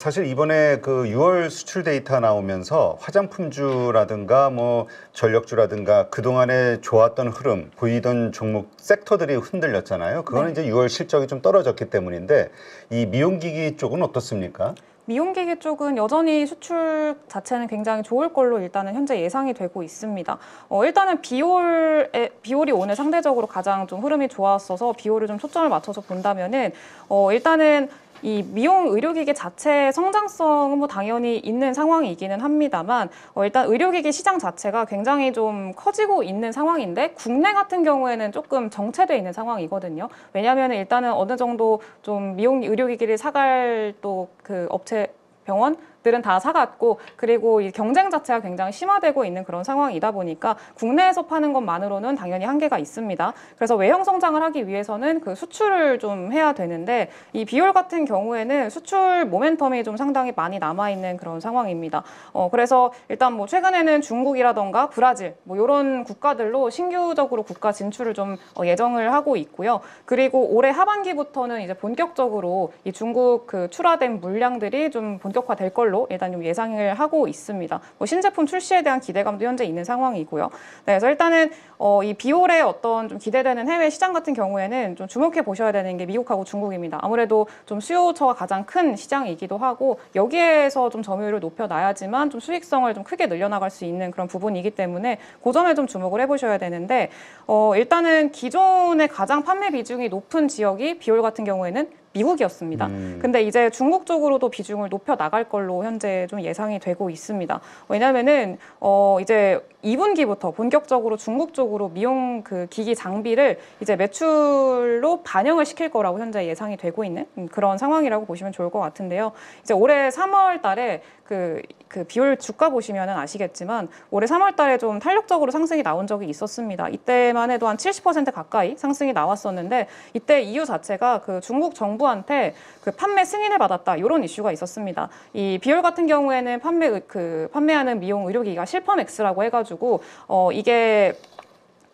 사실 이번에 그 6월 수출 데이터 나오면서 화장품주라든가 뭐 전력주라든가 그동안에 좋았던 흐름, 보이던 종목 섹터들이 흔들렸잖아요. 그거는 이제 6월 실적이 좀 떨어졌기 때문인데 이 미용기기 쪽은 어떻습니까? 미용기기 쪽은 여전히 수출 자체는 굉장히 좋을 걸로 일단은 현재 예상이 되고 있습니다. 어, 일단은 비올에, 비올이 오늘 상대적으로 가장 좀 흐름이 좋았어서 비올을 좀 초점을 맞춰서 본다면은 어, 일단은 이 미용 의료기기 자체의 성장성은 뭐 당연히 있는 상황이기는 합니다만 어, 일단 의료기기 시장 자체가 굉장히 좀 커지고 있는 상황인데 국내 같은 경우에는 조금 정체돼 있는 상황이거든요. 왜냐하면 일단은 어느 정도 좀 미용 의료기기를 사갈 또 그 업체 병원 들은 다 사갔고 그리고 이 경쟁 자체가 굉장히 심화되고 있는 그런 상황이다 보니까 국내에서 파는 것만으로는 당연히 한계가 있습니다. 그래서 외형 성장을 하기 위해서는 그 수출을 좀 해야 되는데 이 비올 같은 경우에는 수출 모멘텀이 좀 상당히 많이 남아 있는 그런 상황입니다. 어 그래서 일단 뭐 최근에는 중국이라던가 브라질 뭐 이런 국가들로 신규적으로 국가 진출을 좀 어, 예정을 하고 있고요. 그리고 올해 하반기부터는 이제 본격적으로 이 중국 그 출하된 물량들이 좀 본격화될 걸로 걸로 일단 좀 예상을 하고 있습니다. 뭐 신제품 출시에 대한 기대감도 현재 있는 상황이고요. 네, 그래서 일단은 어, 이 비올의 어떤 좀 기대되는 해외 시장 같은 경우에는 좀 주목해 보셔야 되는 게 미국하고 중국입니다. 아무래도 좀 수요처가 가장 큰 시장이기도 하고 여기에서 좀 점유율을 높여놔야지만 좀 수익성을 좀 크게 늘려나갈 수 있는 그런 부분이기 때문에 그 점에 좀 주목을 해보셔야 되는데 어, 일단은 기존의 가장 판매 비중이 높은 지역이 비올 같은 경우에는 미국이었습니다. 음. 근데 이제 중국 쪽으로도 비중을 높여 나갈 걸로 현재 좀 예상이 되고 있습니다. 왜냐면은 어 이제 2분기부터 본격적으로 중국 쪽으로 미용 그 기기 장비를 이제 매출로 반영을 시킬 거라고 현재 예상이 되고 있는 그런 상황이라고 보시면 좋을 것 같은데요. 이제 올해 3월 달에 그, 그 비율 주가 보시면 아시겠지만 올해 3월 달에 좀 탄력적으로 상승이 나온 적이 있었습니다. 이때만 해도 한 70% 가까이 상승이 나왔었는데 이때 이유 자체가 그 중국 정부한테 그 판매 승인을 받았다 이런 이슈가 있었습니다. 이 비율 같은 경우에는 판매 그 판매하는 미용 의료기가 실펌엑스라고 해가지고 어 이게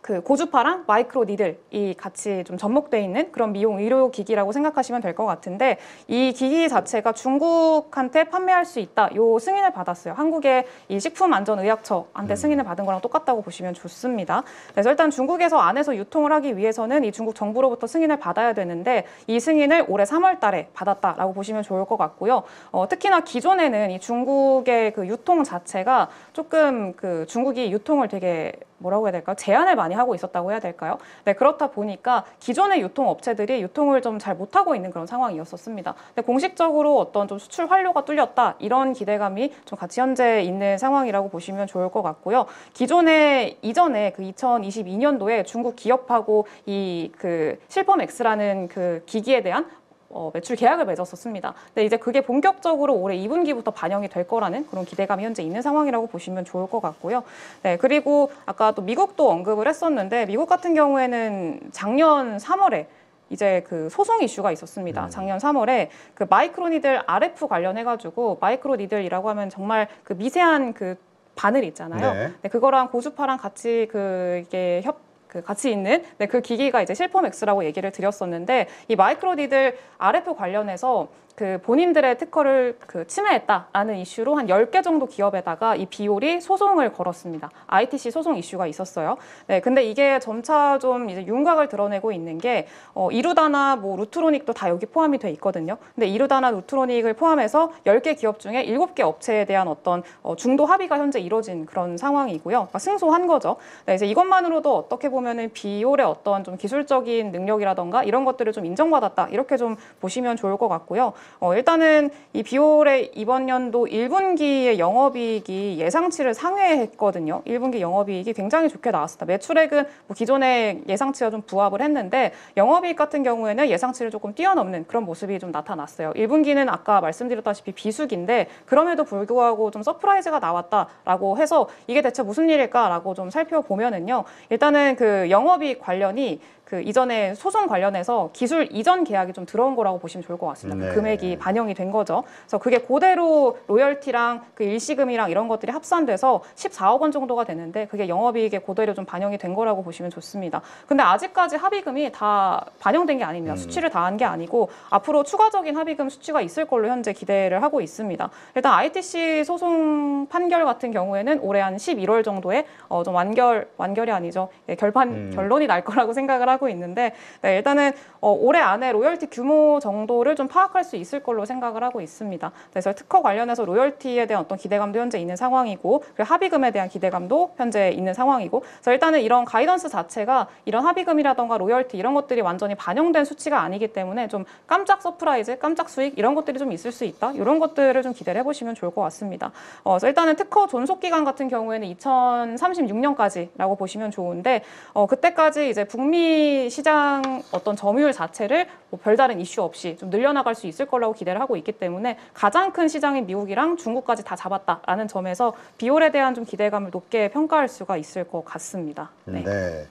그 고주파랑 마이크로 니들이 같이 좀 접목돼 있는 그런 미용 의료 기기라고 생각하시면 될 것 같은데 이 기기 자체가 중국한테 판매할 수 있다. 요 승인을 받았어요. 한국의 이 식품안전의약처한테 음. 승인을 받은 거랑 똑같다고 보시면 좋습니다. 그래서 일단 중국에서 안에서 유통을 하기 위해서는 이 중국 정부로부터 승인을 받아야 되는데 이 승인을 올해 3월 달에 받았다라고 보시면 좋을 것 같고요. 어, 특히나 기존에는 이 중국의 그 유통 자체가 조금 그 중국이 유통을 되게 뭐라고 해야 될까요? 제한을 많이 하고 있었다고 해야 될까요? 네, 그렇다 보니까 기존의 유통업체들이 유통을 좀 잘 못하고 있는 그런 상황이었었습니다. 근데 공식적으로 어떤 좀 수출 활로가 뚫렸다 이런 기대감이 좀 같이 현재 있는 상황이라고 보시면 좋을 것 같고요. 기존에 이전에 그 2022년도에 중국 기업하고 이 그 실펌엑스라는 그 기기에 대한 어, 매출 계약을 맺었었습니다. 근데 이제 그게 본격적으로 올해 2분기부터 반영이 될 거라는 그런 기대감이 현재 있는 상황이라고 보시면 좋을 것 같고요. 네, 그리고 아까 또 미국도 언급을 했었는데 미국 같은 경우에는 작년 3월에 이제 그 소송 이슈가 있었습니다. 음. 작년 3월에 그 마이크로니들 RF 관련해가지고 마이크로니들이라고 하면 정말 그 미세한 그 바늘 있잖아요. 네. 네, 그거랑 고주파랑 같이 그 이게 협 그 같이 있는 네, 그 기기가 이제 실폼엑스라고 얘기를 드렸었는데 이 마이크로디들 RF 관련해서 그 본인들의 특허를 그 침해했다라는 이슈로 한 열 개 정도 기업에다가 이 비올이 소송을 걸었습니다. ITC 소송 이슈가 있었어요. 네, 근데 이게 점차 좀 이제 윤곽을 드러내고 있는 게 어, 이루다나 뭐 루트로닉도 다 여기 포함이 돼 있거든요. 근데 이루다나 루트로닉을 포함해서 열 개 기업 중에 일곱 개 업체에 대한 어떤 어, 중도 합의가 현재 이루어진 그런 상황이고요. 그러니까 승소한 거죠. 네, 이제 이것만으로도 어떻게 보면은 비올의 어떤 좀 기술적인 능력이라던가 이런 것들을 좀 인정받았다 이렇게 좀 보시면 좋을 것 같고요. 어, 일단은 이 비올의 이번 연도 1분기의 영업이익이 예상치를 상회했거든요. 1분기 영업이익이 굉장히 좋게 나왔습니다. 매출액은 뭐 기존의 예상치와 좀 부합을 했는데 영업이익 같은 경우에는 예상치를 조금 뛰어넘는 그런 모습이 좀 나타났어요. 1분기는 아까 말씀드렸다시피 비수기인데 그럼에도 불구하고 좀 surprise가 나왔다라고 해서 이게 대체 무슨 일일까라고 좀 살펴보면은요. 일단은 그그 영업이익 관련이 그 이전에 소송 관련해서 기술 이전 계약이 좀 들어온 거라고 보시면 좋을 것 같습니다. 그 네. 금액이 반영이 된 거죠. 그래서 그게 그대로 로열티랑 그 일시금이랑 이런 것들이 합산돼서 14억 원 정도가 되는데 그게 영업이익에 그대로 좀 반영이 된 거라고 보시면 좋습니다. 근데 아직까지 합의금이 다 반영된 게 아닙니다. 음. 수치를 다 한 게 아니고 앞으로 추가적인 합의금 수치가 있을 걸로 현재 기대를 하고 있습니다. 일단 ITC 소송 판결 같은 경우에는 올해 한 11월 정도에 어, 좀 완결 완결이 아니죠. 예, 결판 음. 결론이 날 거라고 생각을 하고 있는데 네, 일단은 어, 올해 안에 로열티 규모 정도를 좀 파악할 수 있을 걸로 생각을 하고 있습니다. 그래서 특허 관련해서 로열티에 대한 어떤 기대감도 현재 있는 상황이고 그리고 합의금에 대한 기대감도 현재 있는 상황이고 그래서 일단은 이런 guidance 자체가 이런 합의금이라던가 로열티 이런 것들이 완전히 반영된 수치가 아니기 때문에 좀 깜짝 surprise, 깜짝 수익 이런 것들이 좀 있을 수 있다. 이런 것들을 좀 기대를 해보시면 좋을 것 같습니다. 어, 그래서 일단은 특허 존속 기간 같은 경우에는 2036년까지라고 보시면 좋은데 어, 그때까지 이제 북미 시장 어떤 점유율 자체를 뭐 별다른 이슈 없이 좀 늘려나갈 수 있을 거라고 기대를 하고 있기 때문에 가장 큰 시장인 미국이랑 중국까지 다 잡았다라는 점에서 비올에 대한 좀 기대감을 높게 평가할 수가 있을 것 같습니다. 네. 네.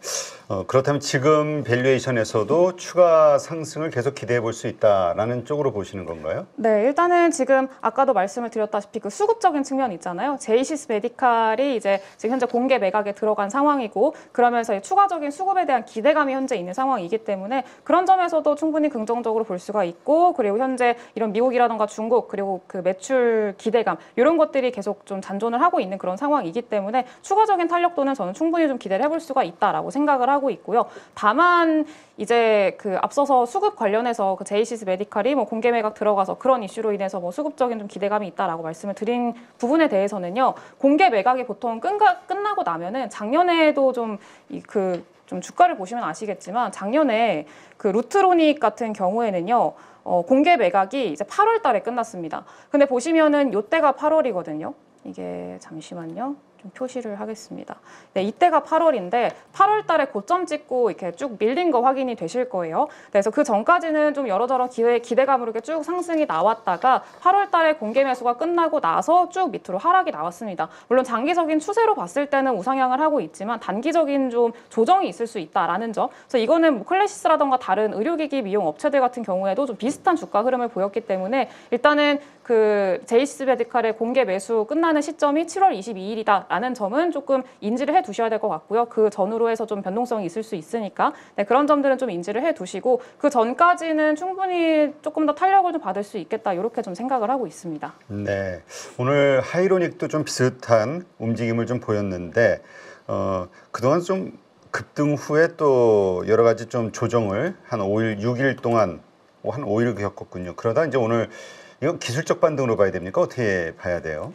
어, 그렇다면 지금 valuation에서도 추가 상승을 계속 기대해 볼 수 있다라는 쪽으로 보시는 건가요? 네, 일단은 지금 아까도 말씀을 드렸다시피 그 수급적인 측면 있잖아요. 제이시스 메디칼이 이제 지금 현재 공개 매각에 들어간 상황이고 그러면서 이 추가적인 수급에 대한 기대감이 현재 있는 상황이기 때문에 그런 점에서도 충분히 긍정적으로 볼 수가 있고 그리고 현재 이런 미국이라던가 중국 그리고 그 매출 기대감 이런 것들이 계속 좀 잔존을 하고 있는 그런 상황이기 때문에 추가적인 탄력도는 저는 충분히 좀 기대를 해볼 수가 있다라고 생각을 하고 있고요. 다만 이제 그 앞서서 수급 관련해서 그 제이시스 메디칼이 뭐 공개 매각 들어가서 그런 이슈로 인해서 뭐 수급적인 좀 기대감이 있다라고 말씀을 드린 부분에 대해서는요. 공개 매각이 보통 끝나고 나면은 작년에도 좀이 그 좀 주가를 보시면 아시겠지만 작년에 그 루트로닉 같은 경우에는요. 어, 공개 매각이 이제 8월 달에 끝났습니다. 근데 보시면은 요때가 8월이거든요. 이게 잠시만요. 좀 표시를 하겠습니다. 네, 이때가 8월인데 8월 달에 고점 찍고 이렇게 쭉 밀린 거 확인이 되실 거예요. 그래서 그 전까지는 좀 이런저런 기회, 기대감으로 이렇게 쭉 상승이 나왔다가 8월 달에 공개 매수가 끝나고 나서 쭉 밑으로 하락이 나왔습니다. 물론 장기적인 추세로 봤을 때는 우상향을 하고 있지만 단기적인 좀 조정이 있을 수 있다라는 점. 그래서 이거는 뭐 클래시스라던가 다른 의료기기 미용 업체들 같은 경우에도 좀 비슷한 주가 흐름을 보였기 때문에 일단은 그 제이시스 메디칼의 공개 매수 끝나는 시점이 7월 22일이다라는 점은 조금 인지를 해 두셔야 될 것 같고요. 그 전후로 해서 좀 변동성이 있을 수 있으니까 네, 그런 점들은 좀 인지를 해 두시고 그 전까지는 충분히 조금 더 탄력을 좀 받을 수 있겠다 이렇게 좀 생각을 하고 있습니다. 네. 오늘 하이로닉도 좀 비슷한 움직임을 좀 보였는데 어, 그동안 좀 급등 후에 또 여러 가지 좀 조정을 한 5일, 6일 동안 뭐한 5일 겪었군요. 그러다 이제 오늘 이건 기술적 반등으로 봐야 됩니까? 어떻게 봐야 돼요?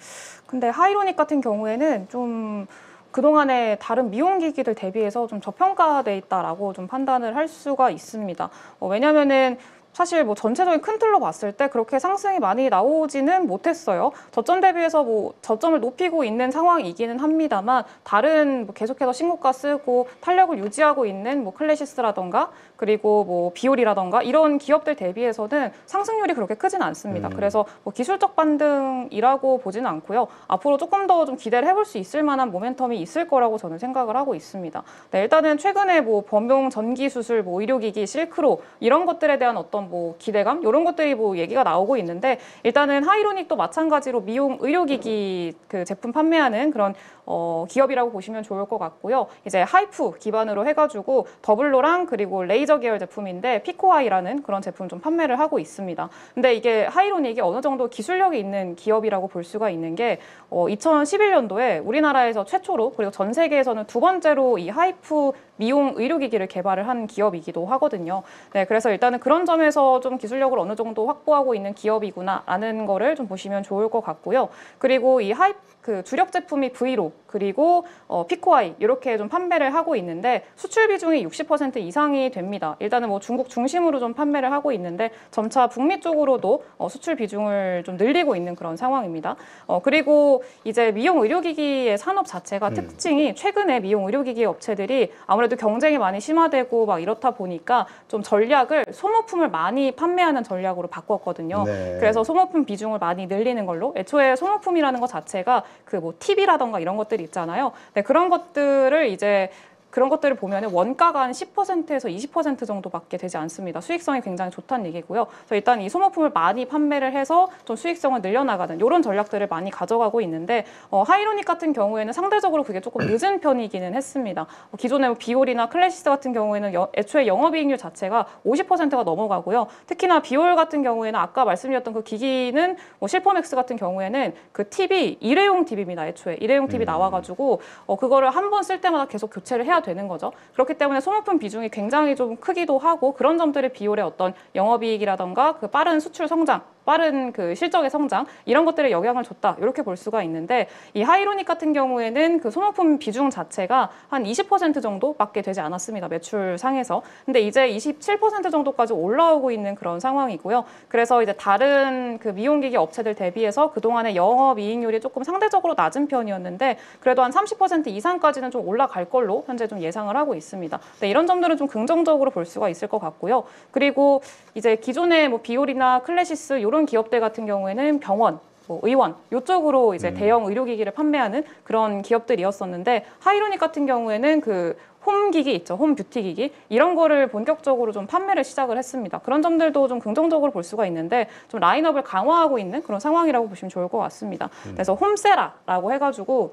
근데 하이로닉 같은 경우에는 좀 그동안에 다른 미용기기들 대비해서 좀 저평가돼 있다라고 좀 판단을 할 수가 있습니다. 어, 왜냐면은 사실 뭐 전체적인 큰 틀로 봤을 때 그렇게 상승이 많이 나오지는 못했어요. 저점 대비해서 뭐 저점을 높이고 있는 상황이기는 합니다만 다른 뭐 계속해서 신고가 쓰고 탄력을 유지하고 있는 뭐 클래시스라던가 그리고 뭐 비올이라던가 이런 기업들 대비해서는 상승률이 그렇게 크진 않습니다. 음. 그래서 뭐 기술적 반등이라고 보지는 않고요. 앞으로 조금 더 좀 기대를 해볼 수 있을 만한 모멘텀이 있을 거라고 저는 생각을 하고 있습니다. 네, 일단은 최근에 뭐 범용 전기 수술, 뭐 의료기기, 실크로 이런 것들에 대한 어떤 뭐 기대감? 이런 것들이 뭐 얘기가 나오고 있는데 일단은 하이로닉도 마찬가지로 미용 의료기기 그 제품 판매하는 그런 어, 기업이라고 보시면 좋을 것 같고요. 이제 HIFU 기반으로 해가지고 더블로랑 그리고 레이저 계열 제품인데 피코아이라는 그런 제품 좀 판매를 하고 있습니다. 근데 이게 하이로닉이 어느 정도 기술력이 있는 기업이라고 볼 수가 있는 게 어, 2011년도에 우리나라에서 최초로 그리고 전 세계에서는 두 번째로 이 HIFU 미용 의료기기를 개발을 한 기업이기도 하거든요. 네, 그래서 일단은 그런 점에서 좀 기술력을 어느 정도 확보하고 있는 기업이구나라는 거를 좀 보시면 좋을 것 같고요. 그리고 이 하이 그 주력 제품이 브이로 그리고 어, 피코아이 이렇게 좀 판매를 하고 있는데 수출 비중이 60% 이상이 됩니다. 일단은 뭐 중국 중심으로 좀 판매를 하고 있는데 점차 북미 쪽으로도 어, 수출 비중을 좀 늘리고 있는 그런 상황입니다. 어, 그리고 이제 미용 의료기기의 산업 자체가 음. 특징이 최근에 미용 의료기기 업체들이 아무래도 경쟁이 많이 심화되고 막 이렇다 보니까 좀 전략을 소모품을 많이 판매하는 전략으로 바꿨거든요. 네. 그래서 소모품 비중을 많이 늘리는 걸로 애초에 소모품이라는 것 자체가 그 뭐 팁이라던가 이런 것들이 있잖아요. 네, 그런 것들을 이제 그런 것들을 보면 원가가 한 10%에서 20% 정도밖에 되지 않습니다. 수익성이 굉장히 좋다는 얘기고요. 그래서 일단 이 소모품을 많이 판매를 해서 좀 수익성을 늘려나가는 이런 전략들을 많이 가져가고 있는데 어, 하이로닉 같은 경우에는 상대적으로 그게 조금 늦은 편이기는 했습니다. 어, 기존의 뭐 비올이나 클래시스 같은 경우에는 여- 애초에 영업이익률 자체가 50%가 넘어가고요. 특히나 비올 같은 경우에는 아까 말씀드렸던 그 기기는 뭐 실퍼맥스 같은 경우에는 그 TV 일회용 TV입니다. 애초에 일회용 TV 나와가지고 어, 그거를 한 번 쓸 때마다 계속 교체를 해야 되는 거죠. 그렇기 때문에 소모품 비중이 굉장히 좀 크기도 하고 그런 점들이 비올의 어떤 영업이익이라던가 그 빠른 수출 성장, 빠른 그 실적의 성장 이런 것들에 영향을 줬다 이렇게 볼 수가 있는데 이 하이로닉 같은 경우에는 그 소모품 비중 자체가 한 20% 정도밖에 되지 않았습니다 매출 상에서 근데 이제 27% 정도까지 올라오고 있는 그런 상황이고요 그래서 이제 다른 그 미용기기 업체들 대비해서 그 동안의 영업 이익률이 조금 상대적으로 낮은 편이었는데 그래도 한 30% 이상까지는 좀 올라갈 걸로 현재 좀 예상을 하고 있습니다. 네, 이런 점들은 좀 긍정적으로 볼 수가 있을 것 같고요. 그리고 이제 기존의 뭐 비올이나 클래시스 이런 기업들 같은 경우에는 병원 뭐 의원 이쪽으로 이제 대형 의료기기를 판매하는 그런 기업들이었었는데 하이로닉 같은 경우에는 그 홈기기 있죠, 홈 뷰티기기 이런 거를 본격적으로 좀 판매를 시작을 했습니다. 그런 점들도 좀 긍정적으로 볼 수가 있는데 좀 라인업을 강화하고 있는 그런 상황이라고 보시면 좋을 것 같습니다. 그래서 홈세라라고 해가지고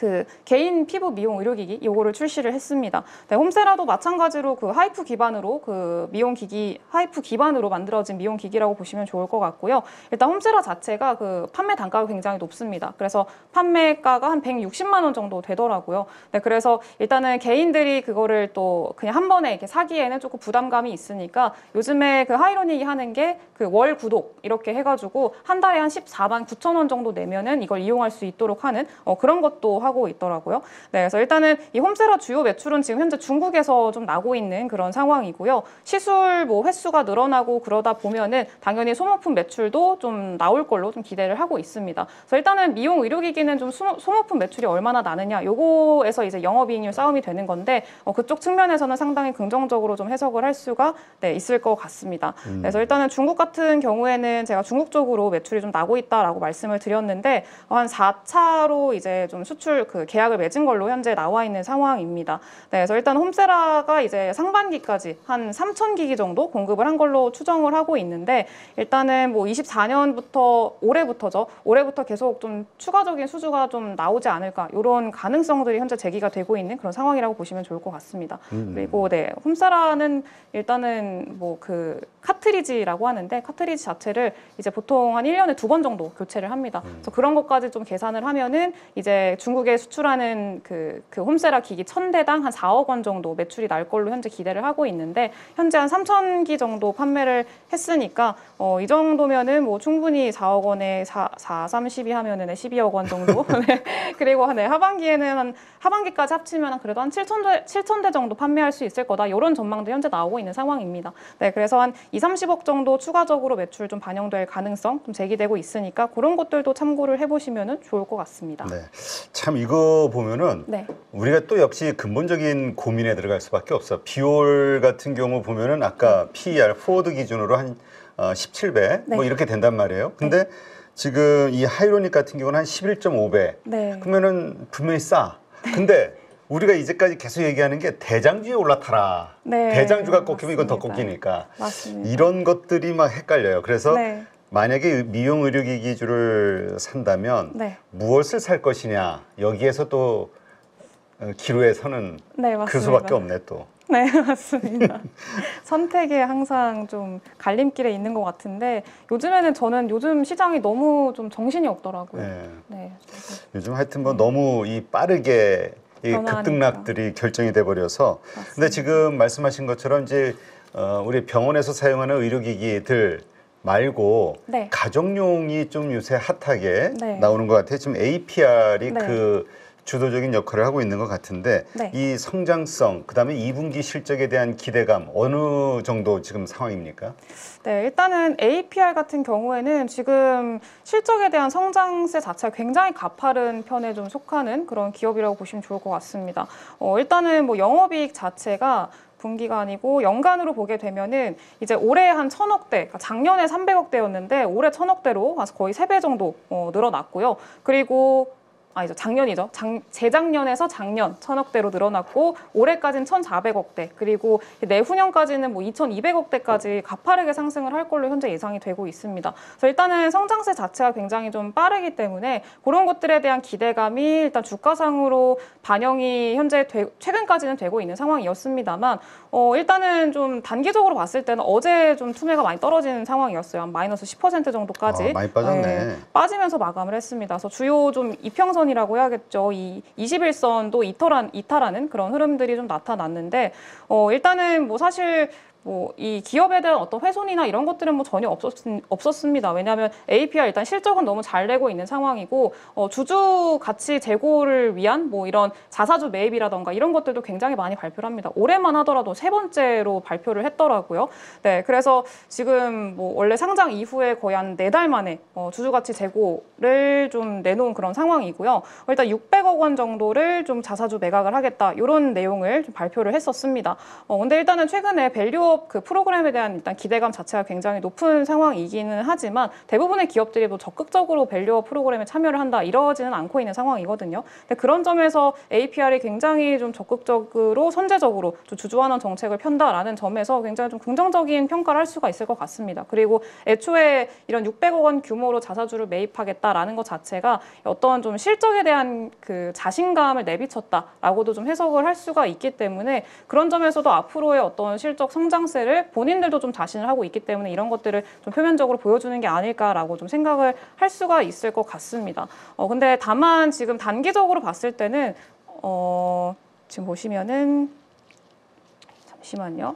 그 개인 피부 미용 의료기기 요거를 출시를 했습니다. 네, 홈세라도 마찬가지로 그 HIFU 기반으로 그 미용 기기 HIFU 기반으로 만들어진 미용 기기라고 보시면 좋을 것 같고요. 일단 홈세라 자체가 그 판매 단가가 굉장히 높습니다. 그래서 판매가가 한 160만 원 정도 되더라고요. 네, 그래서 일단은 개인들이 그거를 또 그냥 한 번에 이렇게 사기에는 조금 부담감이 있으니까 요즘에 그 하이로닉이 하는 게 그 월 구독 이렇게 해가지고 한 달에 한 14만 9천 원 정도 내면은 이걸 이용할 수 있도록 하는 어, 그런 것도 하고 있더라고요. 네, 그래서 일단은 이 홈세라 주요 매출은 지금 현재 중국에서 좀 나고 있는 그런 상황이고요. 시술 뭐 횟수가 늘어나고 그러다 보면은 당연히 소모품 매출도 좀 나올 걸로 좀 기대를 하고 있습니다. 그래서 일단은 미용 의료기기는 좀 소모- 소모품 매출이 얼마나 나느냐 요거에서 이제 영업이익률 싸움이 되는 건데 어, 그쪽 측면에서는 상당히 긍정적으로 좀 해석을 할 수가 네, 있을 것 같습니다. 그래서 일단은 중국 같은 경우에는 제가 중국 쪽으로 매출이 좀 나고 있다라고 말씀을 드렸는데 어, 한 4차로 이제 좀 수출 그 계약을 맺은 걸로 현재 나와 있는 상황입니다. 네, 그래서 일단 홈세라가 이제 상반기까지 한 3천 기기 정도 공급을 한 걸로 추정을 하고 있는데 일단은 뭐 24년부터 올해부터죠. 올해부터 계속 좀 추가적인 수주가 좀 나오지 않을까 이런 가능성들이 현재 제기가 되고 있는 그런 상황이라고 보시면 좋을 것 같습니다. 그리고 네, 홈세라는 일단은 뭐 그 카트리지라고 하는데 카트리지 자체를 이제 보통 한 1년에 두 번 정도 교체를 합니다. 그래서 그런 것까지 좀 계산을 하면은 이제 중국 에 수출하는 그, 그 홈세라 기기 1000대당 한 4억 원 정도 매출이 날 걸로 현재 기대를 하고 있는데 현재 한 3,000기 정도 판매를 했으니까 어, 이 정도면은 뭐 충분히 4억 원에 4, 4 30이 하면은 12억 원 정도. 네. 그리고 네, 하반기에는 한 하반기까지 합치면 그래도 한 7,000대 7,000대 정도 판매할 수 있을 거다. 이런 전망도 현재 나오고 있는 상황입니다. 네, 그래서 한 2, 30억 정도 추가적으로 매출 좀 반영될 가능성 좀 제기되고 있으니까 그런 것들도 참고를 해보시면 좋을 것 같습니다. 네. 참 이거 보면은 네. 우리가 또 역시 근본적인 고민에 들어갈 수밖에 없어. 비올 같은 경우 보면은 아까 PER forward 기준으로 한 어, 17배 네. 뭐 이렇게 된단 말이에요. 근데 지금 이 하이로닉 같은 경우는 한 11.5배. 네. 그러면은 분명히 싸. 근데 우리가 이제까지 계속 얘기하는 게 대장주에 올라타라. 네, 대장주가 꺾이면 이건 더. 꺾이니까. 맞습니다. 이런 것들이 막 헷갈려요. 그래서 네. 만약에 미용 의료기 기주를 산다면 네. 무엇을 살 것이냐 여기에서 또 어, 기로에 서는 네. 그 수밖에 없네 또. 네, 맞습니다. 선택에 항상 좀 갈림길에 있는 것 같은데 요즘에는 저는 요즘 시장이 너무 좀 정신이 없더라고요. 네. 네. 요즘 하여튼 뭐 너무 이 빠르게 이. 급등락들이 결정이 돼 버려서. 근데 지금 말씀하신 것처럼 이제 어, 우리 병원에서 사용하는 의료기기들 말고 네. 가정용이 좀 요새 핫하게 네. 나오는 것 같아요. 지금 APR이 네. 그 주도적인 역할을 하고 있는 것 같은데 네. 이 성장성 그다음에 2분기 실적에 대한 기대감 어느 정도 지금 상황입니까? 네, 일단은 APR 같은 경우에는 지금 실적에 대한 성장세 자체가 굉장히 가파른 편에 좀 속하는 그런 기업이라고 보시면 좋을 것 같습니다. 어, 일단은 뭐 영업이익 자체가 분기가 아니고 연간으로 보게 되면은 이제 올해 한 천억대, 그러니까 작년에 300억 대였는데 올해 천억 대로 거의 세 배 정도 어, 늘어났고요. 그리고 아니죠 작년이죠. 작, 재작년에서 작년 천억대로 늘어났고 올해까지는 1,400억대 그리고 내후년까지는 뭐 2,200억대까지 가파르게 상승을 할 걸로 현재 예상이 되고 있습니다. 그래서 일단은 성장세 자체가 굉장히 좀 빠르기 때문에 그런 것들에 대한 기대감이 일단 주가상으로 반영이 현재 되- 최근까지는 되고 있는 상황이었습니다만 어, 일단은 좀 단기적으로 봤을 때는 어제 좀 투매가 많이 떨어지는 상황이었어요. 한 마이너스 10% 정도까지 아, 많이 빠졌네. 네, 빠지면서 마감을 했습니다. 그래서 주요 좀 이평선 이라고 해야겠죠. 이 21선도 이탈한, 이탈하는 그런 흐름들이 좀 나타났는데 어, 일단은 뭐 사실 뭐 이 기업에 대한 어떤 훼손이나 이런 것들은 뭐 전혀 없었, 없었습니다. 왜냐하면 APR 일단 실적은 너무 잘 내고 있는 상황이고 어, 주주 가치 제고를 위한 뭐 이런 자사주 매입이라던가 이런 것들도 굉장히 많이 발표를 합니다. 올해만 하더라도 세 번째로 발표를 했더라고요. 네, 그래서 지금 뭐 원래 상장 이후에 거의 한 네 달 만에 어, 주주 가치 제고를 좀 내놓은 그런 상황이고요. 어, 일단 600억 원 정도를 좀 자사주 매각을 하겠다 이런 내용을 좀 발표를 했었습니다. 어, 근데 일단은 최근에 value up 그 프로그램에 대한 일단 기대감 자체가 굉장히 높은 상황이기는 하지만 대부분의 기업들이 뭐 적극적으로 value up 프로그램에 참여를 한다 이러지는 않고 있는 상황이거든요. 근데 그런 점에서 APR이 굉장히 좀 적극적으로 선제적으로 좀 주주환원 정책을 편다라는 점에서 굉장히 좀 긍정적인 평가를 할 수가 있을 것 같습니다. 그리고 애초에 이런 600억 원 규모로 자사주를 매입하겠다라는 것 자체가 어떤 좀 실적에 대한 그 자신감을 내비쳤다라고도 좀 해석을 할 수가 있기 때문에 그런 점에서도 앞으로의 어떤 실적 성장 세를 본인들도 좀 자신을 하고 있기 때문에 이런 것들을 좀 표면적으로 보여주는 게 아닐까라고 좀 생각을 할 수가 있을 것 같습니다. 어 근데 다만 지금 단기적으로 봤을 때는 어 지금 보시면은 잠시만요.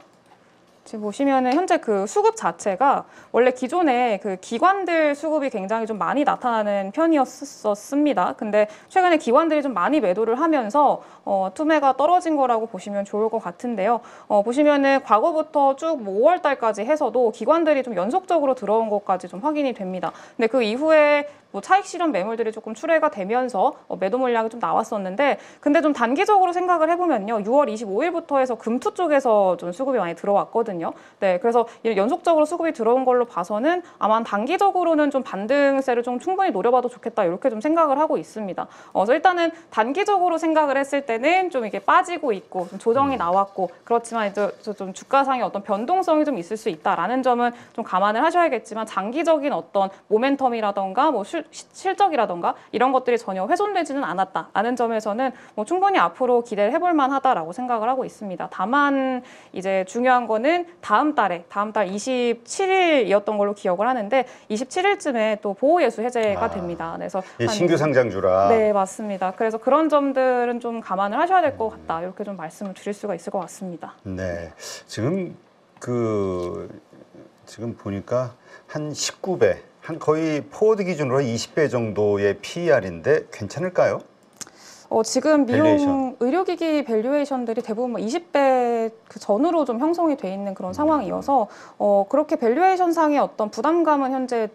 지금 보시면은 현재 그 수급 자체가 원래 기존에 그 기관들 수급이 굉장히 좀 많이 나타나는 편이었었습니다. 근데 최근에 기관들이 좀 많이 매도를 하면서 어, 투매가 떨어진 거라고 보시면 좋을 것 같은데요. 어, 보시면은 과거부터 쭉 뭐 5월 달까지 해서도 기관들이 좀 연속적으로 들어온 것까지 좀 확인이 됩니다. 근데 그 이후에 뭐 차익 실현 매물들이 조금 출회가 되면서 어, 매도 물량이 좀 나왔었는데 근데 좀 단기적으로 생각을 해보면요. 6월 25일부터 해서 금투 쪽에서 좀 수급이 많이 들어왔거든요. 네 그래서 연속적으로 수급이 들어온 걸로 봐서는 아마 단기적으로는 좀 반등세를 좀 충분히 노려봐도 좋겠다 이렇게 좀 생각을 하고 있습니다. 어, 그래서 일단은 단기적으로 생각을 했을 때는 좀 이게 빠지고 있고 좀 조정이 나왔고 그렇지만 이제 좀 주가상의 어떤 변동성이 좀 있을 수 있다라는 점은 좀 감안을 하셔야겠지만 장기적인 어떤 모멘텀이라던가 뭐 실적이라던가 이런 것들이 전혀 훼손되지는 않았다 라는 점에서는 뭐 충분히 앞으로 기대를 해볼 만하다라고 생각을 하고 있습니다. 다만 이제 중요한 거는 다음 달에 다음 달 27일이었던 걸로 기억을 하는데 27일쯤에 또 보호예수 해제가 아. 됩니다. 그래서 예, 한- 신규 상장주라. 네, 맞습니다. 그래서 그런 점들은 좀 감안을 하셔야 될 것 같다. 이렇게 좀 말씀을 드릴 수가 있을 것 같습니다. 네. 지금 그 지금 보니까 한 19배, 한 거의 forward 기준으로 20배 정도의 PER인데 괜찮을까요? 어, 지금 미용 valuation. 의료기기 valuation들이 대부분 뭐 20배 그 전후로 좀 형성이 돼 있는 그런 상황이어서 어, 그렇게 valuation 상의 어떤 부담감은 현재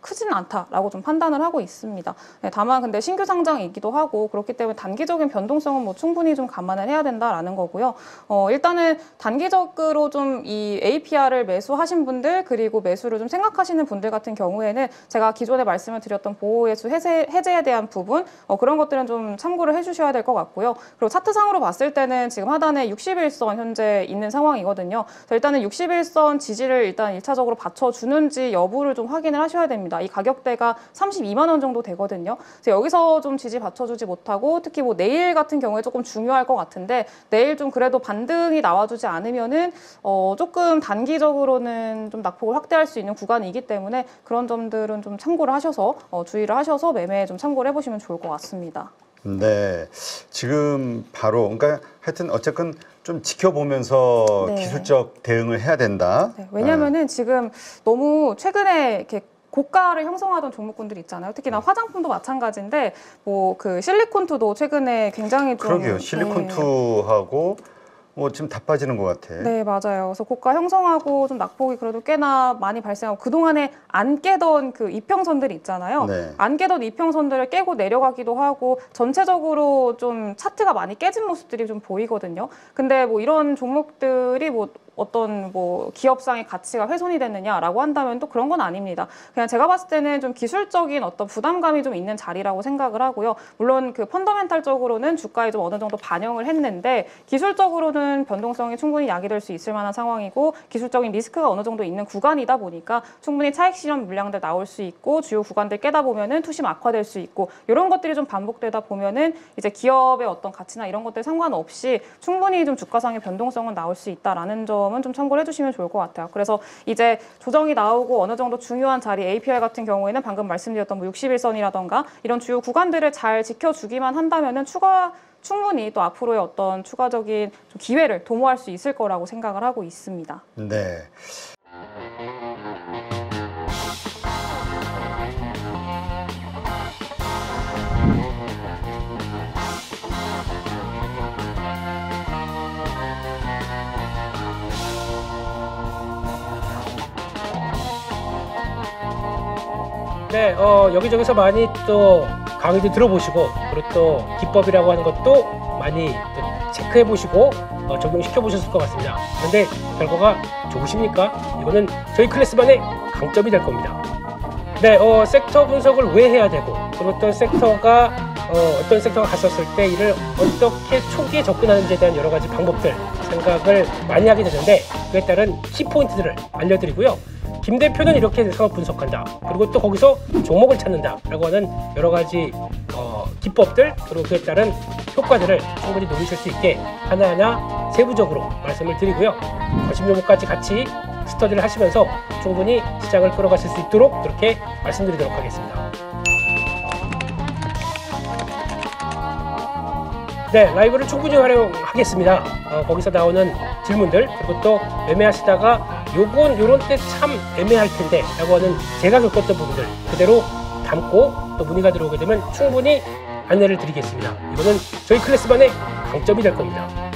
크지는 않다라고 좀 판단을 하고 있습니다. 네, 다만 근데 신규 상장이기도 하고 그렇기 때문에 단기적인 변동성은 뭐 충분히 좀 감안을 해야 된다라는 거고요. 어, 일단은 단기적으로 좀 이 APR을 매수하신 분들 그리고 매수를 좀 생각하시는 분들 같은 경우에는 제가 기존에 말씀을 드렸던 보호예수 해제, 해제에 대한 부분 어, 그런 것들은 좀 참고를 해주셔야 될 것 같고요. 그리고 차트상으로 봤을 때는 지금 하단에 61선 현재 있는 상황이거든요. 일단은 61선 지지를 일단 일차적으로 받쳐주는지 여부를 좀 확인을 하셔야 됩니다. 이 가격대가 32만 원 정도 되거든요. 그래서 여기서 좀 지지 받쳐주지 못하고 특히 뭐 내일 같은 경우에 조금 중요할 것 같은데 내일 좀 그래도 반등이 나와주지 않으면은 어, 조금 단기적으로는 좀 낙폭을 확대할 수 있는 구간이기 때문에 그런 점들은 좀 참고를 하셔서 어, 주의를 하셔서 매매에 좀 참고를 해보시면 좋을 것 같습니다. 네. 지금 바로 그러니까 하여튼 어쨌건 좀 지켜보면서 네. 기술적 대응을 해야 된다. 네, 왜냐면은 지금 너무 최근에 이렇게 고가를 형성하던 종목군들 있잖아요. 특히나 화장품도 마찬가지인데 뭐 그 실리콘투도 최근에 굉장히 좀 그러게요. 네. 실리콘투하고 뭐 지금 다 빠지는 것 같아. 네, 맞아요. 그래서 고가 형성하고 좀 낙폭이 그래도 꽤나 많이 발생하고 그동안에 안 깨던 그 이평선들이 있잖아요. 네. 안 깨던 이평선들을 깨고 내려가기도 하고 전체적으로 좀 차트가 많이 깨진 모습들이 좀 보이거든요. 근데 뭐 이런 종목들이 뭐 어떤 뭐 기업상의 가치가 훼손이 됐느냐라고 한다면 또 그런 건 아닙니다. 그냥 제가 봤을 때는 좀 기술적인 어떤 부담감이 좀 있는 자리라고 생각을 하고요. 물론 그 펀더멘탈적으로는 주가에 좀 어느 정도 반영을 했는데 기술적으로는 변동성이 충분히 야기될 수 있을 만한 상황이고 기술적인 리스크가 어느 정도 있는 구간이다 보니까 충분히 차익 실현 물량들 나올 수 있고 주요 구간들 깨다 보면은 투심 악화될 수 있고 이런 것들이 좀 반복되다 보면은 이제 기업의 어떤 가치나 이런 것들 상관없이 충분히 좀 주가상의 변동성은 나올 수 있다라는 점은 좀 참고를 해주시면 좋을 것 같아요. 그래서 이제 조정이 나오고 어느 정도 중요한 자리 APR 같은 경우에는 방금 말씀드렸던 뭐 61선이라던가 이런 주요 구간들을 잘 지켜주기만 한다면은 추가 충분히 또 앞으로의 어떤 추가적인 좀 기회를 도모할 수 있을 거라고 생각을 하고 있습니다. 네. 네, 어, 여기저기서 많이 또 강의도 들어보시고 그리고 또 기법이라고 하는 것도 많이 또 체크해 보시고 어, 적용시켜 보셨을 것 같습니다. 그런데 결과가 좋으십니까? 이거는 저희 클래스만의 강점이 될 겁니다. 네, 어, 섹터 분석을 왜 해야 되고 그리고 어떤 섹터가 어, 어떤 섹터가 갔었을 때 이를 어떻게 초기에 접근하는지에 대한 여러 가지 방법들 생각을 많이 하게 되는데 그에 따른 키포인트들을 알려드리고요. 김 대표는 이렇게 상업 분석한다. 그리고 또 거기서 종목을 찾는다 라고 하는 여러 가지 어, 기법들 그리고 그에 따른 효과들을 충분히 노리실 수 있게 하나하나 세부적으로 말씀을 드리고요. 거심 종목까지 같이 스터디를 하시면서 충분히 시장을 끌어가실 수 있도록 그렇게 말씀드리도록 하겠습니다. 네, 라이브를 충분히 활용하겠습니다. 어, 거기서 나오는 질문들 그리고 또 매매하시다가 요건 요런 때 참 애매할 텐데 라고 하는 제가 겪었던 부분들 그대로 담고 또 문의가 들어오게 되면 충분히 안내를 드리겠습니다. 이거는 저희 클래스만의 강점이 될 겁니다.